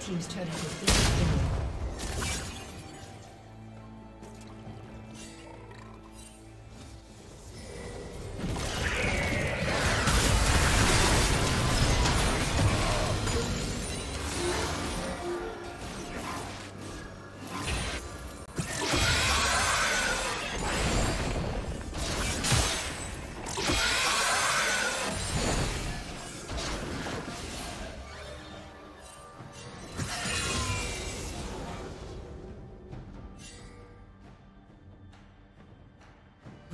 Team's turret has been.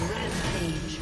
Rampage.